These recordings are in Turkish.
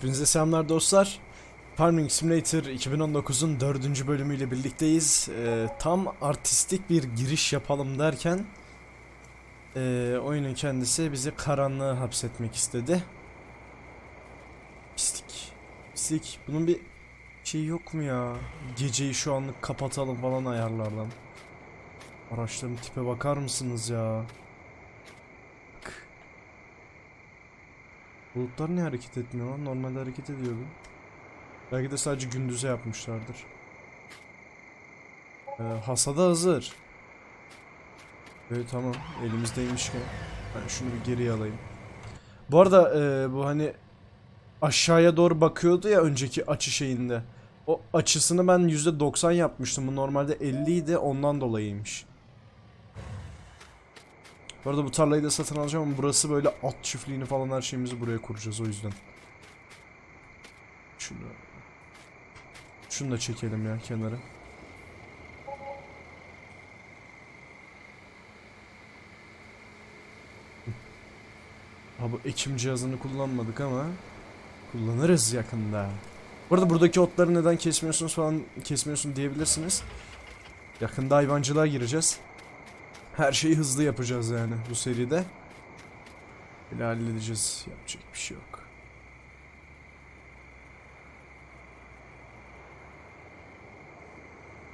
Hepinize selamlar dostlar. Farming Simulator 2019'un dördüncü bölümüyle birlikteyiz. Ee, tam artistik bir giriş yapalım derken ee, oyunun kendisi bizi karanlığa hapsetmek istedi. Pislik. Pislik. Bunun bir şey yok mu ya? Geceyi şu anlık kapatalım falan ayarlardan. Araçların tipe bakar mısınız ya? Bulutlar niye hareket etmiyor lan? Normalde hareket ediyordu. Belki de sadece gündüze yapmışlardır. Ee, hasada hazır. Evet tamam elimizdeymişken. Ben şunu bir geriye alayım. Bu arada e, bu hani aşağıya doğru bakıyordu ya önceki açı şeyinde. O açısını ben %90 yapmıştım. Bu normalde 50 idi ondan dolayıymış. Bu arada bu tarlayı da satın alacağım ama burası böyle at çiftliğini falan her şeyimizi buraya kuracağız o yüzden. Şunu Şunu da çekelim ya kenara. Ha bu ekim cihazını kullanmadık ama kullanırız yakında. Bu arada buradaki otları neden kesmiyorsunuz falan kesmiyorsun diyebilirsiniz. Yakında hayvancılığa gireceğiz. Her şeyi hızlı yapacağız yani bu seride. Böyle halledeceğiz. Yapacak bir şey yok.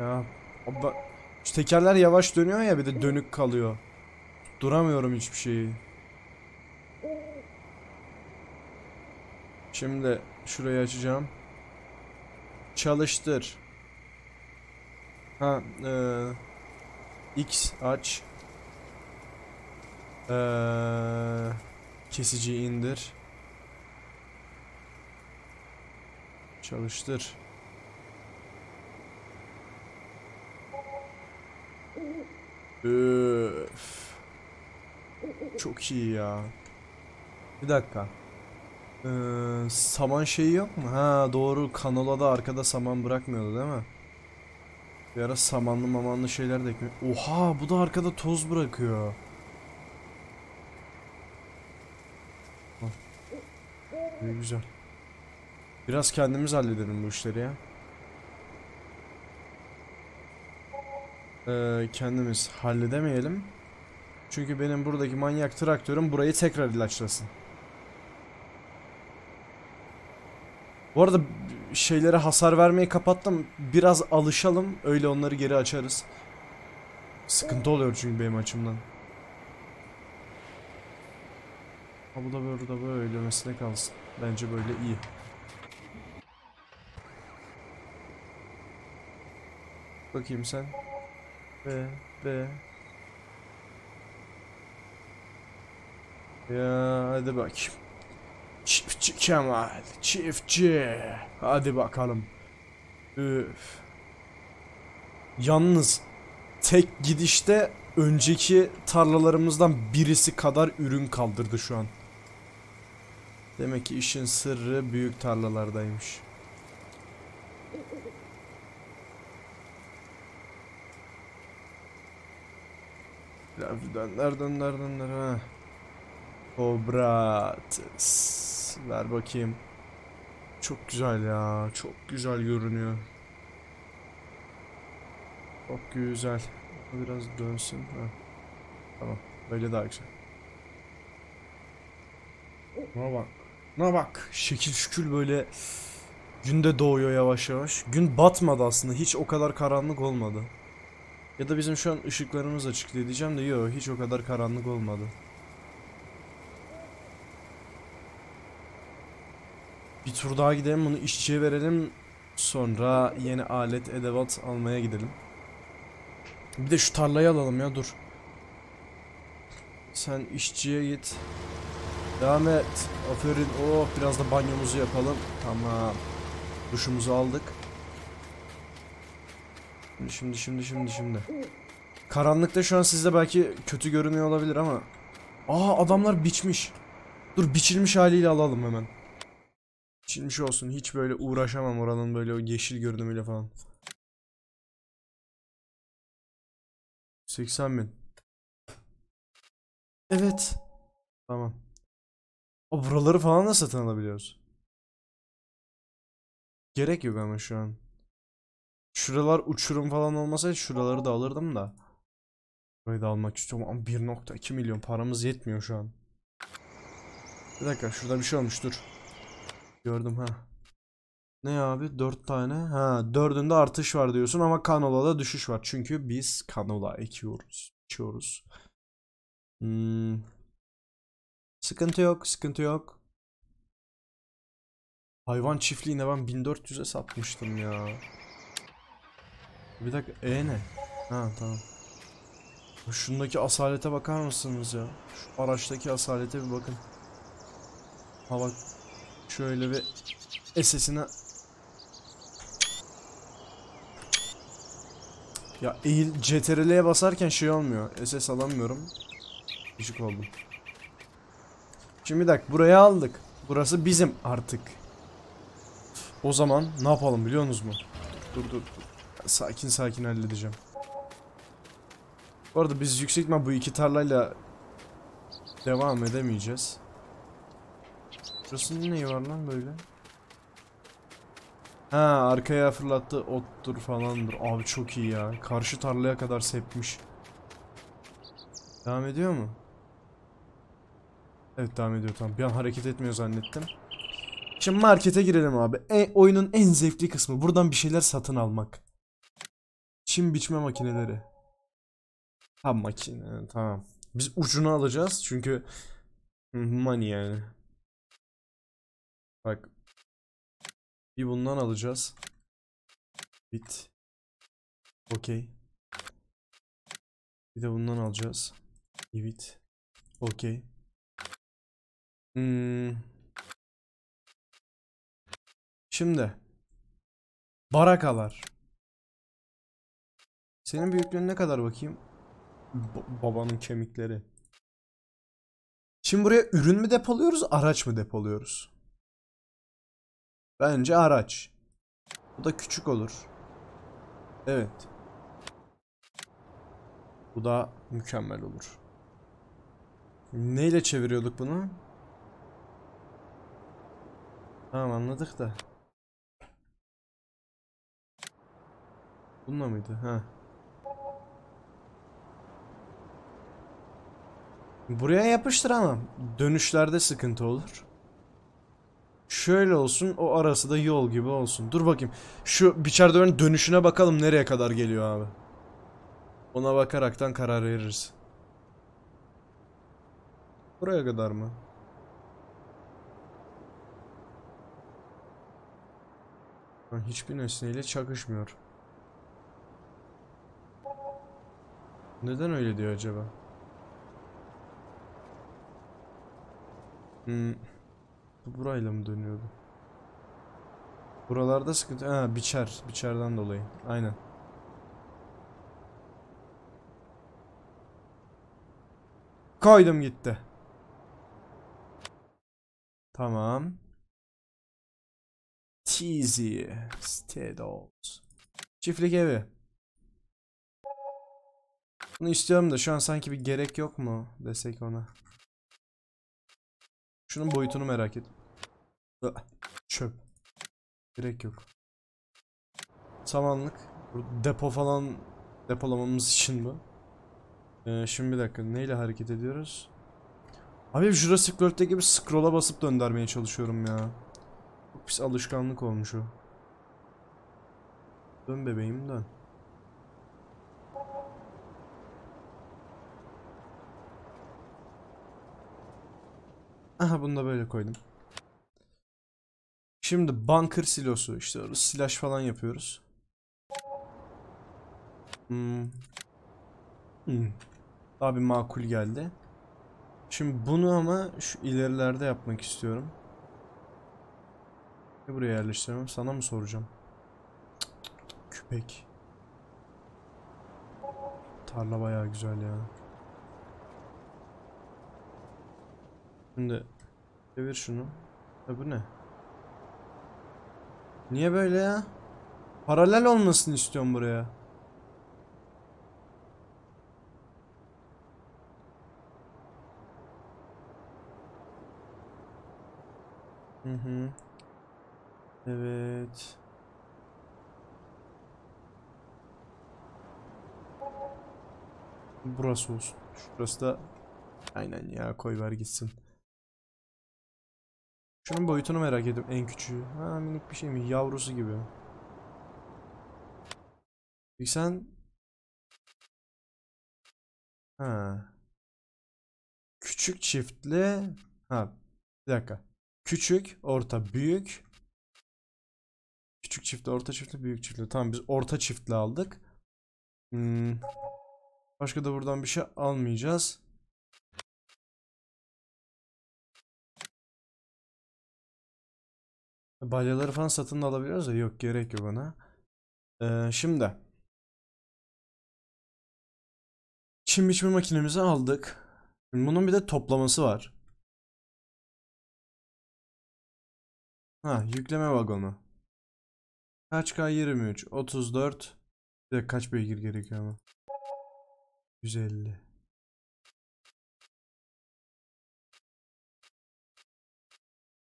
Ya abla şu tekerler yavaş dönüyor ya bir de dönük kalıyor. Duramıyorum hiçbir şeyi. Şimdi şurayı açacağım. Çalıştır. Ha, eee X aç. Eee kesiciyi indir. Çalıştır. Öf. Çok iyi ya. Bir dakika. Ee, saman şeyi yok mu? Ha doğru kanola da arkada saman bırakmıyordu değil mi? Bir ara samanlı mamanlı şeyler de ekmek. Oha bu da arkada toz bırakıyor. İyi güzel. Biraz kendimiz halledelim bu işleri ya. Ee, kendimiz halledemeyelim. Çünkü benim buradaki manyak traktörüm burayı tekrar ilaçlasın. Bu arada şeylere hasar vermeyi kapattım. Biraz alışalım. Öyle onları geri açarız. Sıkıntı oluyor çünkü benim açımdan. Ha bu da burada böyle mesele kalsın. Bence böyle iyi. Bakayım sen. Be be. Ya hadi bakayım. Çiftçi Kemal, çiftçi. Hadi bakalım. Üf. Yalnız tek gidişte önceki tarlalarımızdan birisi kadar ürün kaldırdı şu an. Demek ki işin sırrı büyük tarlalardaymış. Dönder dönder dönder ha. Kobrates. Ver bakayım. Çok güzel ya. Çok güzel görünüyor. Çok güzel. Biraz dönsün. Ha. Tamam. Böyle daha güzel. Buna bak. Buna bak. Şekil şükül böyle günde doğuyor yavaş yavaş. Gün batmadı aslında. Hiç o kadar karanlık olmadı. Ya da bizim şu an ışıklarımız açık diye diyeceğim de yok hiç o kadar karanlık olmadı. Bir tur daha gidelim bunu işçiye verelim. Sonra yeni alet edevat almaya gidelim. Bir de şu tarlayı alalım ya dur. Sen işçiye git. Devam et. Aferin. Oh biraz da banyomuzu yapalım. Tamam. Duşumuzu aldık. Şimdi şimdi şimdi şimdi. Karanlıkta şu an sizde belki kötü görünüyor olabilir ama. Aa adamlar biçmiş. Dur biçilmiş haliyle alalım hemen. Biçilmiş olsun. Hiç böyle uğraşamam oranın böyle o yeşil görünümüyle falan. 80 bin. Evet. Tamam. O buraları falan da satın alabiliyoruz. Gerek yok ama şu an. Şuralar uçurum falan olmasaydı şuraları da alırdım da. Burayı da almak istiyorum ama 1.2 milyon paramız yetmiyor şu an. Bir dakika şurada bir şey olmuş dur. Gördüm ha. Ne abi? 4 tane. Ha, dördünde artış var diyorsun ama kanolada düşüş var. Çünkü biz kanola ekiyoruz. Ekiyoruz. Hmm. Sıkıntı yok, sıkıntı yok. Hayvan çiftliğine ben 1400'e satmıştım ya. Bir dakika, E ne? Ha tamam. Şundaki asalete bakar mısınız ya? Şu araçtaki asalete bir bakın. Ha bak. Şöyle bir SS'ine Ya eğil CTRL'ye basarken şey olmuyor. SS alamıyorum. Gıcık oldum. Şimdi dakika buraya aldık. Burası bizim artık. O zaman ne yapalım biliyor musunuz mu? Dur dur dur. Sakin sakin halledeceğim. Bu arada biz yüksek bu iki tarlayla devam edemeyeceğiz. Burasının neyi var lan böyle? Ha arkaya fırlattı ottur falandır. Abi çok iyi ya. Karşı tarlaya kadar sepmiş. Devam ediyor mu? Evet devam ediyor tamam. Bir an hareket etmiyor zannettim. Şimdi markete girelim abi. E, oyunun en zevkli kısmı. Buradan bir şeyler satın almak. Çim biçme makineleri. Ha makine tamam. Biz ucunu alacağız çünkü money yani. Bak bir bundan alacağız. Bit. Okey. Bir de bundan alacağız. Evet. Okey. Hmm. Şimdi. Barakalar. Senin büyüklüğün ne kadar bakayım? Ba- babanın kemikleri. Şimdi buraya ürün mü depoluyoruz, araç mı depoluyoruz? Bence araç. Bu da küçük olur. Evet. Bu da mükemmel olur. Neyle çeviriyorduk bunu? Tamam anladık da. Bununla mıydı? Ha. Buraya yapıştıramam. Dönüşlerde sıkıntı olur. Şöyle olsun o arası da yol gibi olsun. Dur bakayım. Şu biçer dönerin dönüşüne bakalım nereye kadar geliyor abi. Ona bakaraktan karar veririz. Buraya kadar mı? Hiçbir nesneyle çakışmıyor. Neden öyle diyor acaba? Hmm. Bu burayla mı dönüyordu? Buralarda sıkıntı. Ha biçer. Biçerden dolayı. Aynen. Koydum gitti. Tamam. Cheesy. Stedos. Çiftlik evi. Bunu istiyorum da şu an sanki bir gerek yok mu desek ona. Şunun boyutunu merak et. Çöp. Gerek yok. Samanlık. Depo falan depolamamız için bu. Ee, şimdi bir dakika. Neyle hareket ediyoruz? Abi Jurassic World'te gibi scroll'a basıp döndürmeye çalışıyorum ya. Pis alışkanlık olmuş o. Dön bebeğim dön. Aha bunu da böyle koydum. Şimdi bunker silosu işte orada falan yapıyoruz. Hmm. Hmm. Daha bir makul geldi. Şimdi bunu ama şu ilerilerde yapmak istiyorum. Ne buraya yerleştiremem? Sana mı soracağım? Küpek. Tarla bayağı güzel ya. Şimdi çevir şunu. Ya bu ne? Niye böyle ya? Paralel olmasını istiyorum buraya. Hı hı. Evet. Burası olsun. Şurası da aynen ya koy ver gitsin. Şunun boyutunu merak ediyorum en küçüğü. Ha minik bir şey mi? Yavrusu gibi. Peki sen... Ha. Küçük çiftli... Ha bir dakika. Küçük, orta, büyük. Küçük çiftli, orta çiftli, büyük çiftli. Tamam biz orta çiftli aldık. Hmm. Başka da buradan bir şey almayacağız. Balyaları falan satın da alabiliyoruz da yok gerek yok ona. Ee, şimdi çim biçme makinemizi aldık. Şimdi bunun bir de toplaması var. Ha yükleme vagonu. Kaç K 23 34 bir de kaç beygir gerekiyor ama 150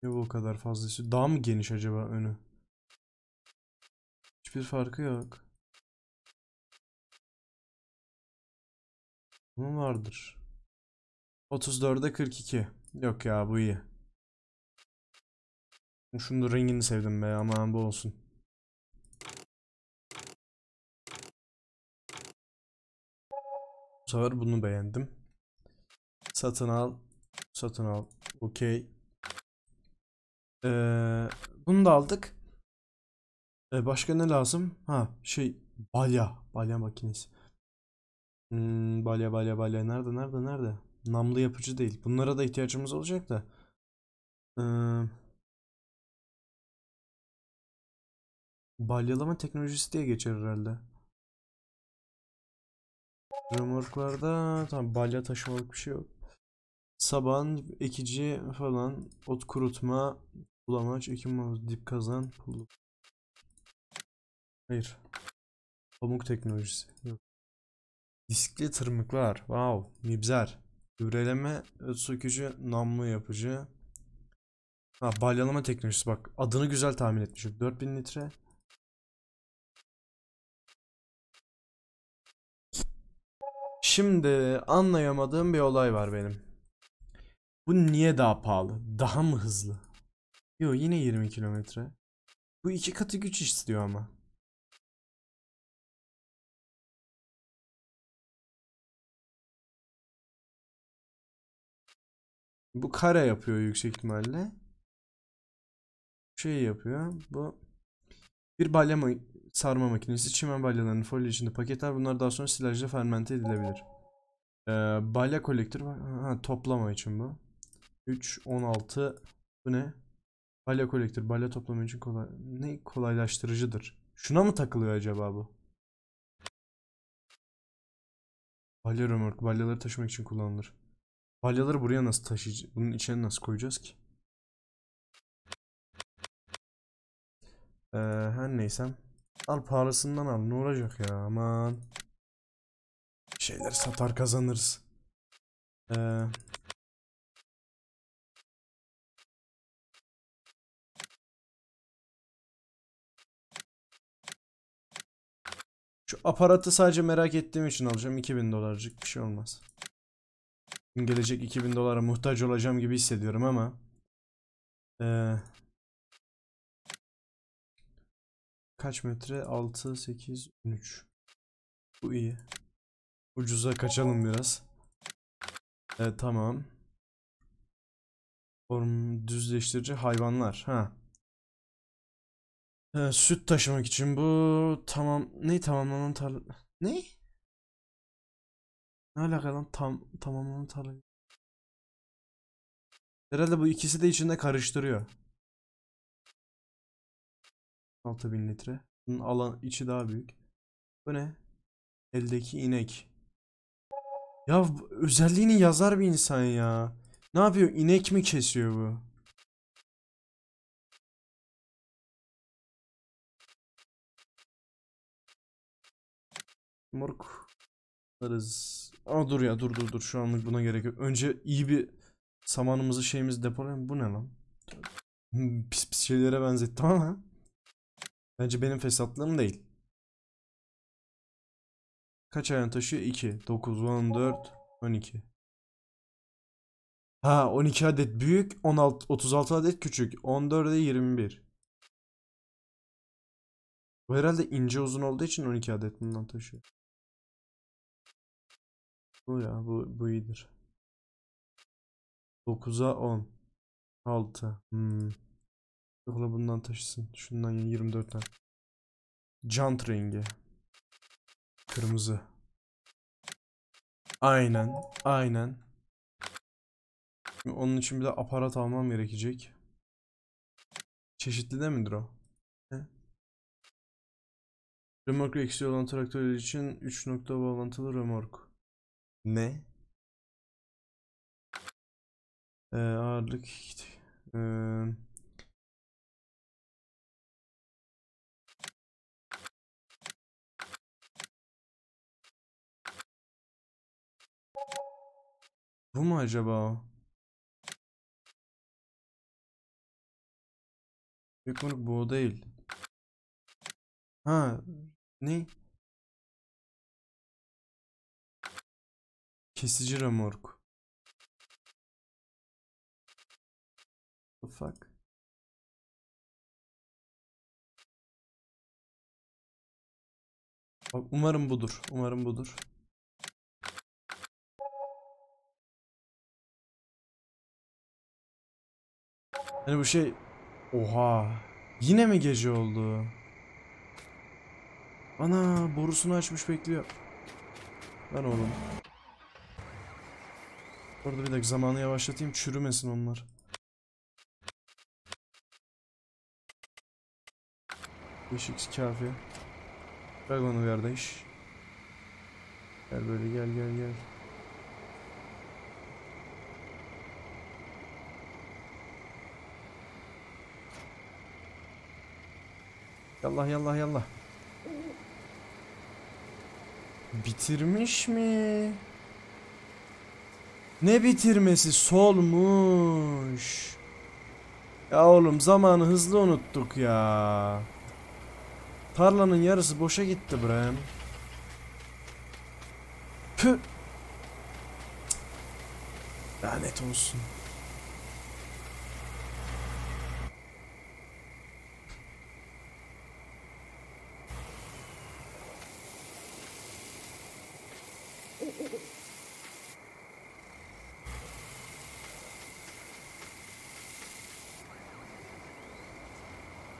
Ne bu kadar fazlası? Daha mı geniş acaba önü? Hiçbir farkı yok. Bunun vardır. 34'e 42. Yok ya bu iyi. Şunun rengini sevdim be aman bu olsun. Bu sefer bunu beğendim. Satın al. Satın al. Okey. Ee, bunu da aldık. Ee, başka ne lazım? Ha şey balya. Balya makinesi. Hmm, balya balya balya. Nerede nerede nerede? Namlı yapıcı değil. Bunlara da ihtiyacımız olacak da. Ee, balyalama teknolojisi diye geçer herhalde. Römorklarda tamam balya taşımalık bir şey yok. Saban, ekici falan, ot kurutma, bulamaç, ekim dip kazan, pul- Hayır. Pamuk teknolojisi. Yok. Diskli tırmıklar. Wow. Mibzer. Gübreleme, öt sökücü, namlu yapıcı. Ha, balyalama teknolojisi bak. Adını güzel tahmin etmişim. 4000 litre. Şimdi anlayamadığım bir olay var benim. Bu niye daha pahalı? Daha mı hızlı? Yo yine 20 kilometre. Bu iki katı güç istiyor ama. Bu kare yapıyor yüksek ihtimalle. Şey yapıyor. Bu bir balya sarma makinesi. Çimen balyalarını folyo içinde paketler. Bunlar daha sonra silajla fermente edilebilir. Ee, balya kolektörü. Ha, toplama için bu. 3, 16. Bu ne? Balya kolektör. Balya toplama için kolay. Ne kolaylaştırıcıdır. Şuna mı takılıyor acaba bu? Balya römork. Balyaları taşımak için kullanılır. Balyaları buraya nasıl taşıyacağız? Bunun içine nasıl koyacağız ki? Ee, her neyse. Al pahalısından al. Ne olacak ya? Aman. Bir şeyler satar kazanırız. Ee, şu aparatı sadece merak ettiğim için alacağım. 2000 dolarcık bir şey olmaz. Gelecek 2000 dolara muhtaç olacağım gibi hissediyorum ama. Ee, kaç metre? 6, 8, 13. Bu iyi. Ucuza kaçalım biraz. Evet tamam. Form düzleştirici hayvanlar. Ha. Ee, süt taşımak için bu tamam. Ne tamamlanan tarla? Ne? Ne alaka lan tam tamamlanan tarla? Herhalde bu ikisi de içinde karıştırıyor. 6000 litre. Bunun alan içi daha büyük. Bu ne? Eldeki inek. Ya özelliğini yazar bir insan ya. Ne yapıyor? İnek mi kesiyor bu? Moruk. Alırız. Ama dur ya dur dur dur şu anlık buna gerek yok. Önce iyi bir samanımızı şeyimizi depolayalım. Bu ne lan? Pis pis şeylere benzettim ama. Bence benim fesatlığım değil. Kaç ayağını taşıyor? 2. 9, 14, 12. Ha 12 adet büyük, 16, 36 adet küçük. 14'e 21. Bu herhalde ince uzun olduğu için 12 adet bundan taşıyor. Bu ya bu, bu iyidir. 9'a 10. 6. Hmm. Yola bundan taşısın. Şundan 24 tane. Jant rengi. Kırmızı. Aynen. Aynen. Onun için bir de aparat almam gerekecek. Çeşitli de midir o? Ne? Remork eksiği olan traktörler için 3 nokta bağlantılı remork. Ne? Ee, ağırlık ee, Bu mu acaba? Büyük moruk bu o değil. Ha ne? Kesici remork. The fuck? Umarım budur. Umarım budur. Hani bu şey... Oha. Yine mi gece oldu? Ana borusunu açmış bekliyor. Lan oğlum. Orada bir dakika zamanı yavaşlatayım çürümesin onlar. Beş x kafi. Bırak onu kardeş. Gel böyle gel gel gel. Yallah yallah yallah. Bitirmiş mi? Ne bitirmesi? Solmuş. Ya oğlum zamanı hızlı unuttuk ya. Tarlanın yarısı boşa gitti Brem. Cık. Lanet olsun.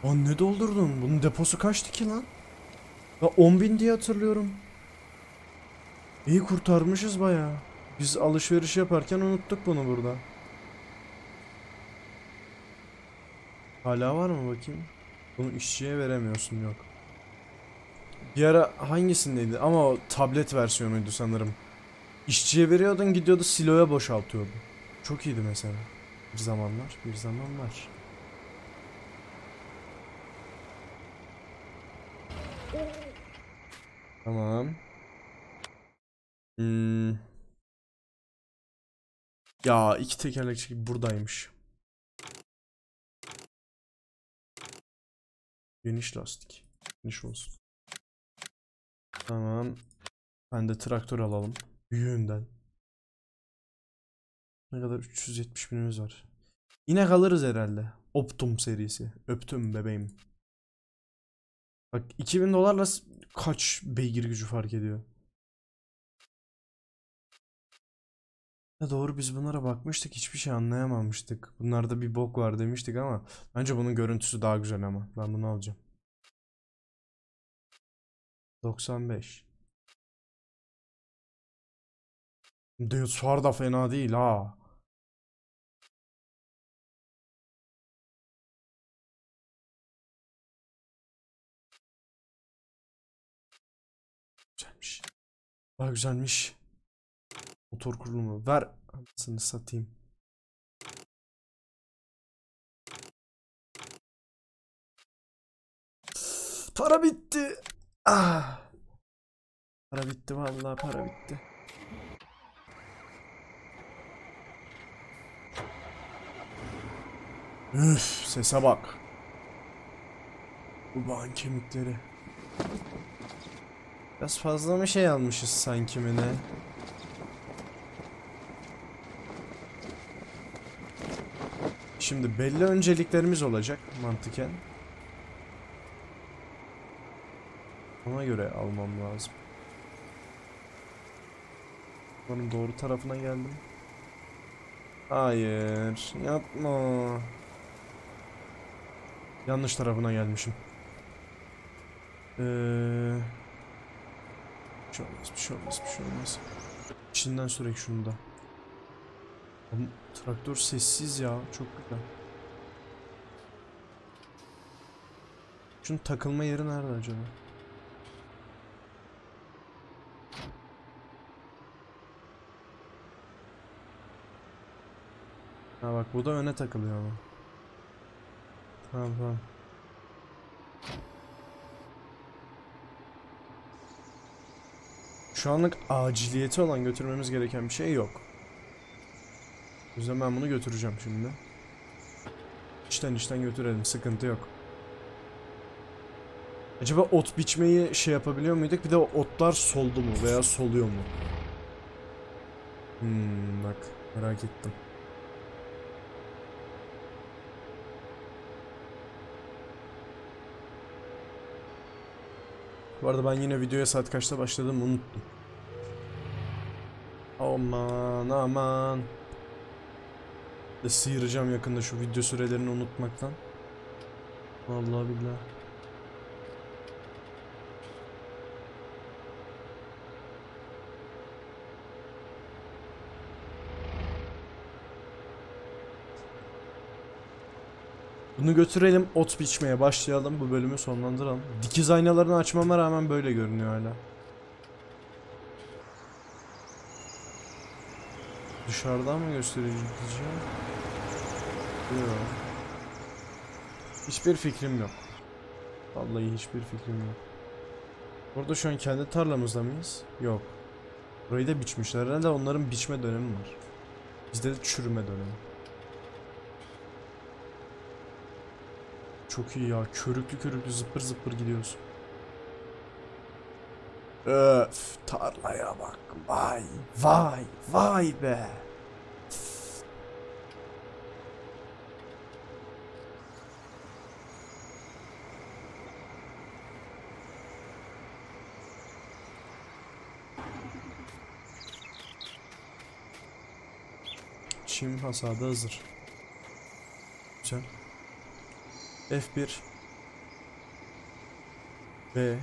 Lan ne doldurdun? Bunun deposu kaçtı ki lan? Ya 10.000 diye hatırlıyorum. İyi kurtarmışız bayağı. Biz alışveriş yaparken unuttuk bunu burada. Hala var mı bakayım? Bunu işçiye veremiyorsun yok. Bir ara hangisindeydi? Ama o tablet versiyonuydu sanırım. İşçiye veriyordun gidiyordu siloya boşaltıyordu. Çok iyiydi mesela. Bir zamanlar, bir zamanlar. Tamam. Hmm. Ya iki tekerlekçi buradaymış. Geniş lastik. Geniş olsun. Tamam. Ben de traktör alalım. Büyüğünden. Ne kadar 370 binimiz var. Yine kalırız herhalde. Optum serisi. Öptüm bebeğim. Bak 2000 dolarla kaç beygir gücü fark ediyor? Ya doğru biz bunlara bakmıştık hiçbir şey anlayamamıştık. Bunlarda bir bok var demiştik ama bence bunun görüntüsü daha güzel ama ben bunu alacağım. 95. Deusar da fena değil ha. Daha güzelmiş. Motor kurulumu. Ver. Anasını satayım. Para bitti. Ah. Para bitti vallahi para bitti. Üf, sese bak. Bu bağın kemikleri. Biraz fazla mı şey almışız sanki mi ne? Şimdi belli önceliklerimiz olacak mantıken. Ona göre almam lazım. Umarım doğru tarafına geldim. Hayır, yapma. Yanlış tarafına gelmişim. Ee, bir şey olmaz, bir şey olmaz, bir şey olmaz. İçinden sürek şunu da. Oğlum, traktör sessiz ya, çok güzel. Şunun takılma yeri nerede acaba? Ha bak bu da öne takılıyor ama. Tamam tamam. Şu anlık aciliyeti olan götürmemiz gereken bir şey yok. O yüzden ben bunu götüreceğim şimdi. İçten içten götürelim sıkıntı yok. Acaba ot biçmeyi şey yapabiliyor muyduk? Bir de otlar soldu mu veya soluyor mu? Hmm, bak merak ettim. Bu arada ben yine videoya saat kaçta başladım unuttum. Aman aman. Sıyıracağım yakında şu video sürelerini unutmaktan. Vallahi billahi. Bunu götürelim, ot biçmeye başlayalım. Bu bölümü sonlandıralım. Dikiz aynalarını açmama rağmen böyle görünüyor hala. Dışarıdan mı göstereceğim? Yok. Hiçbir fikrim yok. Vallahi hiçbir fikrim yok. Burada şu an kendi tarlamızda mıyız? Yok. Burayı da biçmişler. Herhalde onların biçme dönemi var. Bizde de çürüme dönemi. Çok iyi ya. Körüklü körüklü zıpır zıpır gidiyoruz. Öf tarlaya bak. Vay vay vay be. Çim hasadı hazır. Güzel. F1 B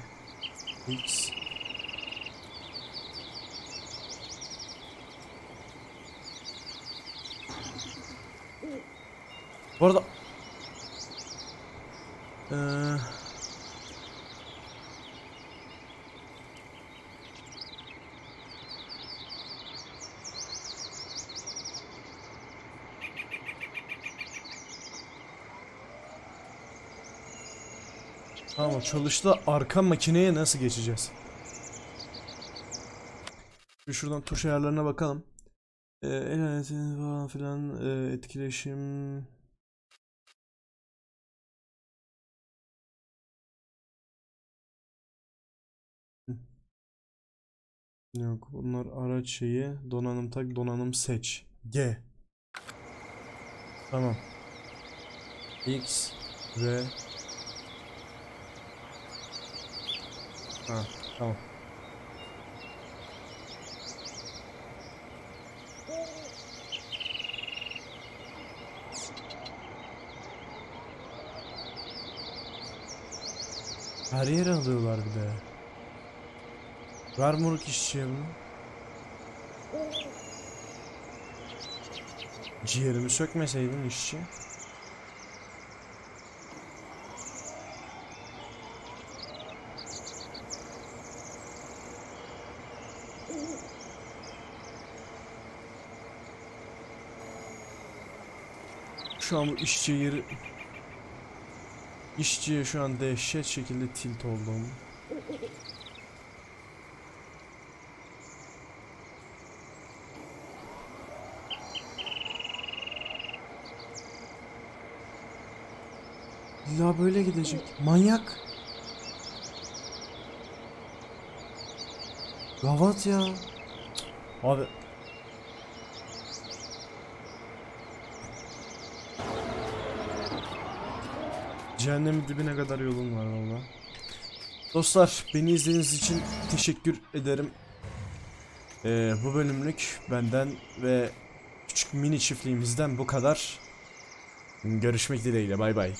X. Bu arada Eee Tamam çalıştı. Arka makineye nasıl geçeceğiz? Bir şuradan tuş ayarlarına bakalım. Ee, el falan filan ee, etkileşim. Yok bunlar araç şeyi donanım tak donanım seç G Tamam X V Ha, tamam. Her yere alıyorlar bir de. Ver moruk işçiye bunu. Ciğerimi sökmeseydin işçi. Şu an bu işçi yeri... İşçiye şu an dehşet şekilde tilt oldum. İlla böyle gidecek. Manyak. Gavat ya. Abi. Cehennemin dibine kadar yolun var valla. Dostlar beni izlediğiniz için teşekkür ederim. Ee, bu bölümlük benden ve küçük mini çiftliğimizden bu kadar. Görüşmek dileğiyle bay bay.